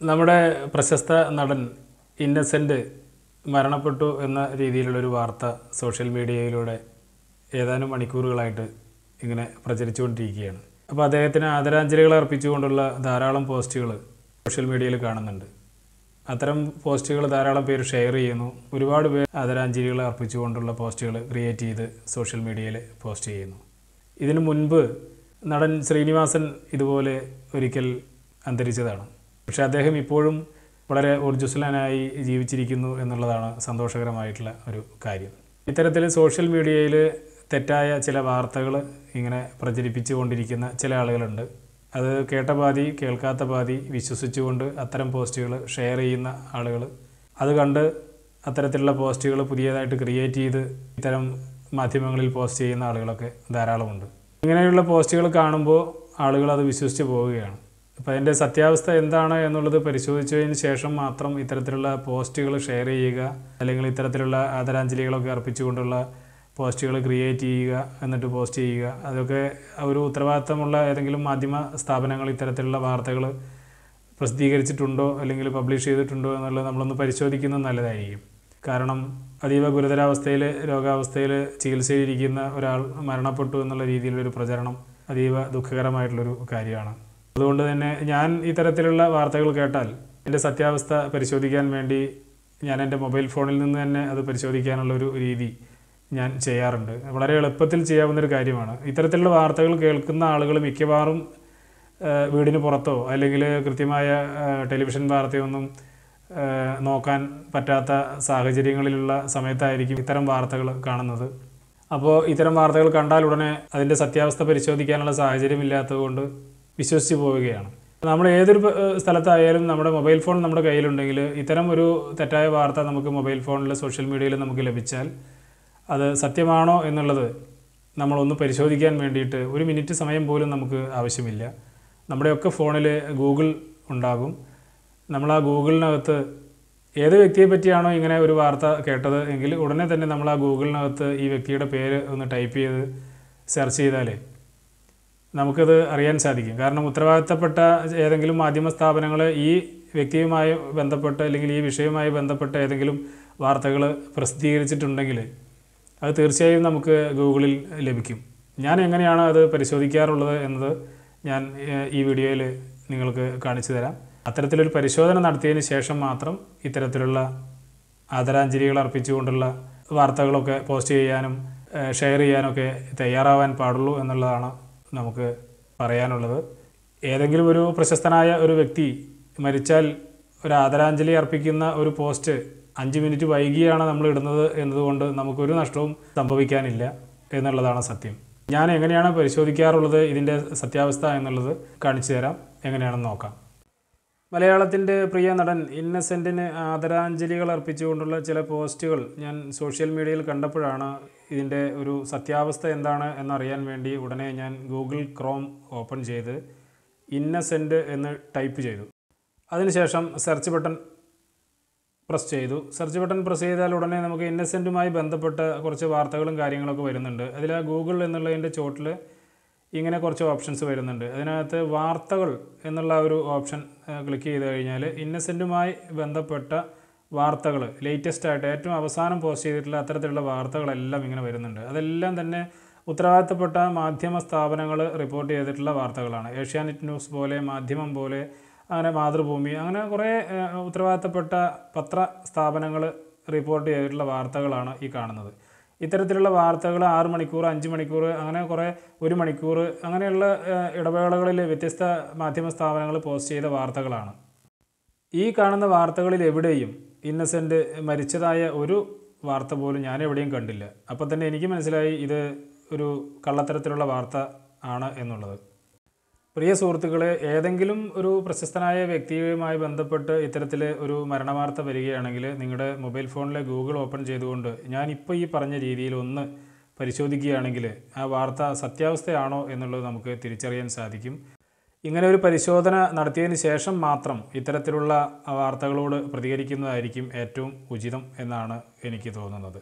നമ്മുടെ പ്രശസ്ത നടൻ ഇന്നസെന്റ് മരണപ്പെട്ടു എന്ന രീതിയിലുള്ളൊരു വാർത്ത സോഷ്യൽ മീഡിയയിലൂടെ ഏതാനും മണിക്കൂറുകളായിട്ട് ഇങ്ങനെ പ്രചരിച്ചുകൊണ്ടിരിക്കുകയാണ്. അപ്പോൾ അദ്ദേഹത്തിന് ആദരാഞ്ജലികൾ അർപ്പിച്ചുകൊണ്ടുള്ള ധാരാളം പോസ്റ്റുകൾ സോഷ്യൽ മീഡിയയിൽ കാണുന്നുണ്ട്. അത്തരം പോസ്റ്റുകൾ ധാരാളം പേര് ഷെയർ ചെയ്യുന്നു. ഒരുപാട് പേർ ആദരാഞ്ജലികൾ അർപ്പിച്ചുകൊണ്ടുള്ള പോസ്റ്റുകൾ ക്രിയേറ്റ് ചെയ്ത് സോഷ്യൽ മീഡിയയിൽ പോസ്റ്റ് ചെയ്യുന്നു. ഇതിനു മുൻപ് നടൻ ശ്രീനിവാസൻ ഇതുപോലെ ഒരിക്കൽ അന്തരിച്ചതാണ്. പക്ഷേ അദ്ദേഹം ഇപ്പോഴും വളരെ ഊർജസ്വലനായി ജീവിച്ചിരിക്കുന്നു എന്നുള്ളതാണ് സന്തോഷകരമായിട്ടുള്ള ഒരു കാര്യം. ഇത്തരത്തിൽ സോഷ്യൽ മീഡിയയിൽ തെറ്റായ ചില വാർത്തകൾ ഇങ്ങനെ പ്രചരിപ്പിച്ചു കൊണ്ടിരിക്കുന്ന ചില ആളുകളുണ്ട്. അത് കേട്ട പാതി കേൾക്കാത്ത പാതി വിശ്വസിച്ചുകൊണ്ട് അത്തരം പോസ്റ്റുകൾ ഷെയർ ചെയ്യുന്ന ആളുകൾ. അത് കണ്ട് അത്തരത്തിലുള്ള പോസ്റ്റുകൾ പുതിയതായിട്ട് ക്രിയേറ്റ് ചെയ്ത് ഇത്തരം മാധ്യമങ്ങളിൽ പോസ്റ്റ് ചെയ്യുന്ന ആളുകളൊക്കെ ധാരാളമുണ്ട്. ഇങ്ങനെയുള്ള പോസ്റ്റുകൾ കാണുമ്പോൾ ആളുകൾ അത് വിശ്വസിച്ച് പോവുകയാണ്. അപ്പോൾ അതിന്റെ സത്യാവസ്ഥ എന്താണ് എന്നുള്ളത് പരിശോധിച്ചതിന് ശേഷം മാത്രം ഇത്തരത്തിലുള്ള പോസ്റ്റുകൾ ഷെയർ ചെയ്യുക അല്ലെങ്കിൽ ഇത്തരത്തിലുള്ള ആദരാഞ്ജലികളൊക്കെ അർപ്പിച്ചുകൊണ്ടുള്ള പോസ്റ്റുകൾ ക്രിയേറ്റ് ചെയ്യുക എന്നിട്ട് പോസ്റ്റ് ചെയ്യുക. അതൊക്കെ ഒരു ഉത്തരവാദിത്തമുള്ള ഏതെങ്കിലും മാധ്യമ സ്ഥാപനങ്ങൾ ഇത്തരത്തിലുള്ള വാർത്തകൾ പ്രസിദ്ധീകരിച്ചിട്ടുണ്ടോ അല്ലെങ്കിൽ പബ്ലിഷ് ചെയ്തിട്ടുണ്ടോ എന്നുള്ളത് നമ്മളൊന്ന് പരിശോധിക്കുന്നത് നല്ലതായിരിക്കും. കാരണം അതീവ ഗുരുതരാവസ്ഥയിൽ രോഗാവസ്ഥയിൽ ചികിത്സയിലിരിക്കുന്ന ഒരാൾ മരണപ്പെട്ടു എന്നുള്ള രീതിയിലൊരു പ്രചരണം അതീവ ദുഃഖകരമായിട്ടുള്ളൊരു കാര്യമാണ്. അതുകൊണ്ട് തന്നെ ഞാൻ ഇത്തരത്തിലുള്ള വാർത്തകൾ കേട്ടാൽ എന്റെ സത്യാവസ്ഥ പരിശോധിക്കാൻ വേണ്ടി ഞാൻ എന്റെ മൊബൈൽ ഫോണിൽ നിന്ന് തന്നെ അത് പരിശോധിക്കാനുള്ളൊരു രീതി ഞാൻ ചെയ്യാറുണ്ട്. വളരെ എളുപ്പത്തിൽ ചെയ്യാവുന്നൊരു കാര്യമാണ്. ഇത്തരത്തിലുള്ള വാർത്തകൾ കേൾക്കുന്ന ആളുകൾ മിക്കവാറും വീടിന് പുറത്തോ അല്ലെങ്കിൽ കൃത്യമായ ടെലിവിഷൻ വാർത്തയൊന്നും നോക്കാൻ പറ്റാത്ത സാഹചര്യങ്ങളിലുള്ള സമയത്തായിരിക്കും ഇത്തരം വാർത്തകൾ കാണുന്നത്. അപ്പോൾ ഇത്തരം വാർത്തകൾ കണ്ടാൽ ഉടനെ അതിന്റെ സത്യാവസ്ഥ പരിശോധിക്കാനുള്ള സാഹചര്യം ഇല്ലാത്തതുകൊണ്ട് വിശ്വസിച്ച് പോവുകയാണ്. നമ്മൾ ഏതൊരു സ്ഥലത്തായാലും നമ്മുടെ മൊബൈൽ ഫോൺ നമ്മുടെ കയ്യിലുണ്ടെങ്കിൽ ഇത്തരം ഒരു തെറ്റായ വാർത്ത നമുക്ക് മൊബൈൽ ഫോണിൽ സോഷ്യൽ മീഡിയയിൽ നമുക്ക് ലഭിച്ചാൽ അത് സത്യമാണോ എന്നുള്ളത് നമ്മളൊന്ന് പരിശോധിക്കാൻ വേണ്ടിയിട്ട് ഒരു മിനിറ്റ് സമയം പോലും നമുക്ക് ആവശ്യമില്ല. നമ്മുടെയൊക്കെ ഫോണിൽ ഗൂഗിൾ ഉണ്ടാകും. നമ്മൾ ആ ഗൂഗിളിനകത്ത് ഏത് വ്യക്തിയെ പറ്റിയാണോ ഇങ്ങനെ ഒരു വാർത്ത കേട്ടത് എങ്കിൽ ഉടനെ തന്നെ നമ്മൾ ആ ഗൂഗിളിനകത്ത് ഈ വ്യക്തിയുടെ പേര് ഒന്ന് ടൈപ്പ് ചെയ്ത് സെർച്ച് ചെയ്താലേ നമുക്കത് അറിയാൻ സാധിക്കും. കാരണം ഉത്തരവാദിത്തപ്പെട്ട ഏതെങ്കിലും മാധ്യമ സ്ഥാപനങ്ങൾ ഈ വ്യക്തിയുമായി ബന്ധപ്പെട്ട് അല്ലെങ്കിൽ ഈ വിഷയവുമായി ബന്ധപ്പെട്ട ഏതെങ്കിലും വാർത്തകൾ പ്രസിദ്ധീകരിച്ചിട്ടുണ്ടെങ്കിൽ അത് തീർച്ചയായും നമുക്ക് ഗൂഗിളിൽ ലഭിക്കും. ഞാൻ എങ്ങനെയാണ് അത് പരിശോധിക്കാറുള്ളത് എന്നത് ഞാൻ ഈ വീഡിയോയിൽ നിങ്ങൾക്ക് കാണിച്ചു തരാം. അത്തരത്തിലൊരു പരിശോധന നടത്തിയതിന് ശേഷം മാത്രം ഇത്തരത്തിലുള്ള ആദരാഞ്ജലികൾ അർപ്പിച്ചുകൊണ്ടുള്ള വാർത്തകളൊക്കെ പോസ്റ്റ് ചെയ്യാനും ഷെയർ ചെയ്യാനൊക്കെ തയ്യാറാവാൻ പാടുള്ളൂ എന്നുള്ളതാണ് നമുക്ക് പറയാനുള്ളത്. ഏതെങ്കിലും ഒരു പ്രശസ്തനായ ഒരു വ്യക്തി മരിച്ചാൽ ഒരു ആദരാഞ്ജലി അർപ്പിക്കുന്ന ഒരു പോസ്റ്റ് അഞ്ച് മിനിറ്റ് വൈകിയാണ് നമ്മൾ ഇടുന്നത് എന്നതുകൊണ്ട് നമുക്കൊരു നഷ്ടവും സംഭവിക്കാനില്ല എന്നുള്ളതാണ് സത്യം. ഞാൻ എങ്ങനെയാണ് പരിശോധിക്കാറുള്ളത് ഇതിന്റെ സത്യാവസ്ഥ എന്നുള്ളത് കാണിച്ചു തരാം. എങ്ങനെയാണെന്ന് നോക്കാം. മലയാളത്തിന്റെ പ്രിയ നടൻ ഇന്നസെന്റിന് ആദരാഞ്ജലികൾ അർപ്പിച്ചുകൊണ്ടുള്ള ചില പോസ്റ്റുകൾ ഞാൻ സോഷ്യൽ മീഡിയയിൽ കണ്ടപ്പോഴാണ് ഇതിന്റെ ഒരു സത്യാവസ്ഥ എന്താണ് എന്നറിയാൻ വേണ്ടി ഉടനെ ഞാൻ ഗൂഗിൾ ക്രോം ഓപ്പൺ ചെയ്ത് ഇന്നസെന്റ് എന്ന് ടൈപ്പ് ചെയ്തു. അതിനുശേഷം സെർച്ച് ബട്ടൺ പ്രസ് ചെയ്തു. സെർച്ച് ബട്ടൺ പ്രസ് ചെയ്താൽ ഉടനെ നമുക്ക് ഇന്നസെന്റുമായി ബന്ധപ്പെട്ട കുറച്ച് വാർത്തകളും കാര്യങ്ങളൊക്കെ വരുന്നുണ്ട്. അതിൽ ആ ഗൂഗിൾ എന്നുള്ളതിന്റെ ചോട്ടിൽ ഇങ്ങനെ കുറച്ച് ഓപ്ഷൻസ് വരുന്നുണ്ട്. അതിനകത്ത് വാർത്തകൾ എന്നുള്ള ഒരു ഓപ്ഷൻ ക്ലിക്ക് ചെയ്ത് കഴിഞ്ഞാൽ ഇന്നസെന്റുമായി ബന്ധപ്പെട്ട വാർത്തകൾ ലേറ്റസ്റ്റ് ആയിട്ട് ഏറ്റവും അവസാനം പോസ്റ്റ് ചെയ്തിട്ടുള്ള അത്തരത്തിലുള്ള വാർത്തകളെല്ലാം ഇങ്ങനെ വരുന്നുണ്ട്. അതെല്ലാം തന്നെ ഉത്തരവാദിത്തപ്പെട്ട മാധ്യമ സ്ഥാപനങ്ങൾ റിപ്പോർട്ട് ചെയ്തിട്ടുള്ള വാർത്തകളാണ്. ഏഷ്യാനെറ്റ് ന്യൂസ് പോലെ മാധ്യമം പോലെ അങ്ങനെ മാതൃഭൂമി അങ്ങനെ കുറേ ഉത്തരവാദിത്തപ്പെട്ട പത്ര സ്ഥാപനങ്ങൾ റിപ്പോർട്ട് ചെയ്തിട്ടുള്ള വാർത്തകളാണ് ഈ കാണുന്നത്. ഇത്തരത്തിലുള്ള വാർത്തകൾ ആറ് മണിക്കൂർ അഞ്ച് മണിക്കൂർ അങ്ങനെ കുറേ ഒരു മണിക്കൂർ അങ്ങനെയുള്ള ഇടവേളകളിൽ വ്യത്യസ്ത മാധ്യമ സ്ഥാപനങ്ങൾ പോസ്റ്റ് ചെയ്ത വാർത്തകളാണ്. ഈ കാണുന്ന വാർത്തകളിൽ എവിടെയും ഇന്നസെന്റ് മരിച്ചതായ ഒരു വാർത്ത പോലും ഞാൻ എവിടെയും കണ്ടില്ല. അപ്പോൾ തന്നെ എനിക്ക് മനസ്സിലായി ഇത് ഒരു കള്ളത്തരത്തിലുള്ള വാർത്ത ആണ് എന്നുള്ളത്. പ്രിയ സുഹൃത്തുക്കളെ ഏതെങ്കിലും ഒരു പ്രശസ്തനായ വ്യക്തിയുമായി ബന്ധപ്പെട്ട് ഇത്തരത്തിൽ ഒരു മരണവാർത്ത വരികയാണെങ്കിൽ നിങ്ങളുടെ മൊബൈൽ ഫോണിലെ ഗൂഗിൾ ഓപ്പൺ ചെയ്തുകൊണ്ട് ഞാനിപ്പോൾ ഈ പറഞ്ഞ രീതിയിൽ ഒന്ന് പരിശോധിക്കുകയാണെങ്കിൽ ആ വാർത്ത സത്യാവസ്ഥയാണോ എന്നുള്ളത് നമുക്ക് തിരിച്ചറിയാൻ സാധിക്കും. ഇങ്ങനെ ഒരു പരിശോധന നടത്തിയതിന് ശേഷം മാത്രം ഇത്തരത്തിലുള്ള വാർത്തകളോട് പ്രതികരിക്കുന്നതായിരിക്കും ഏറ്റവും ഉചിതം എന്നാണ് എനിക്ക് തോന്നുന്നത്.